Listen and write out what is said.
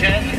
You